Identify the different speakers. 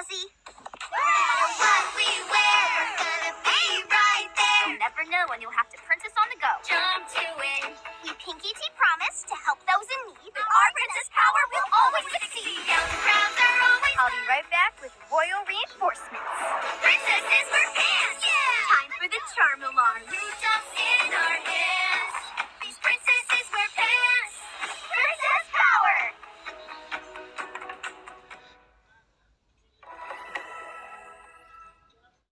Speaker 1: fuzzy.
Speaker 2: What we wear,
Speaker 1: we're gonna be right
Speaker 2: there.
Speaker 3: You'll never know when you'll have to princess on the go.
Speaker 2: Jump to it.
Speaker 1: We Pinky T promise to help those in need. With our princess power, will always succeed.
Speaker 2: Yellow crowns are always I'll be
Speaker 3: right back with royal reinforcements.
Speaker 1: Princesses for pants! Yeah! Time for
Speaker 3: the charm alarm.